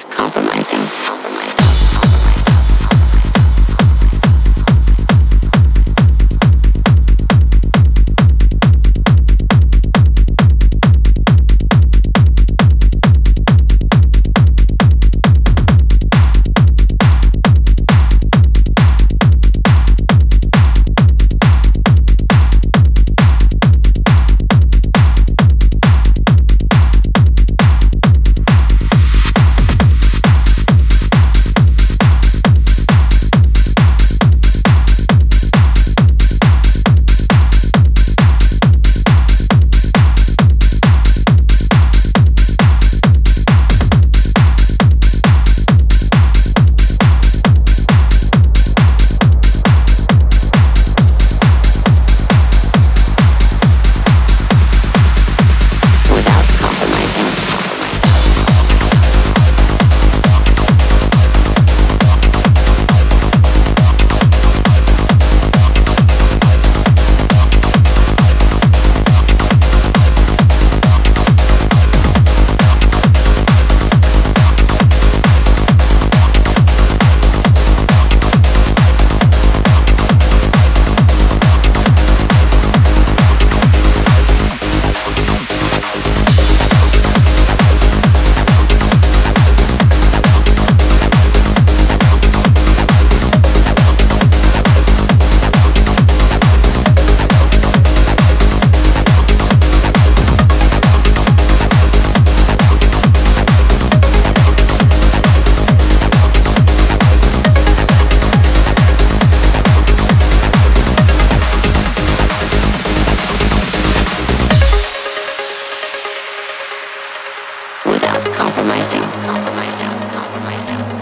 Come compromising, compromising, compromising.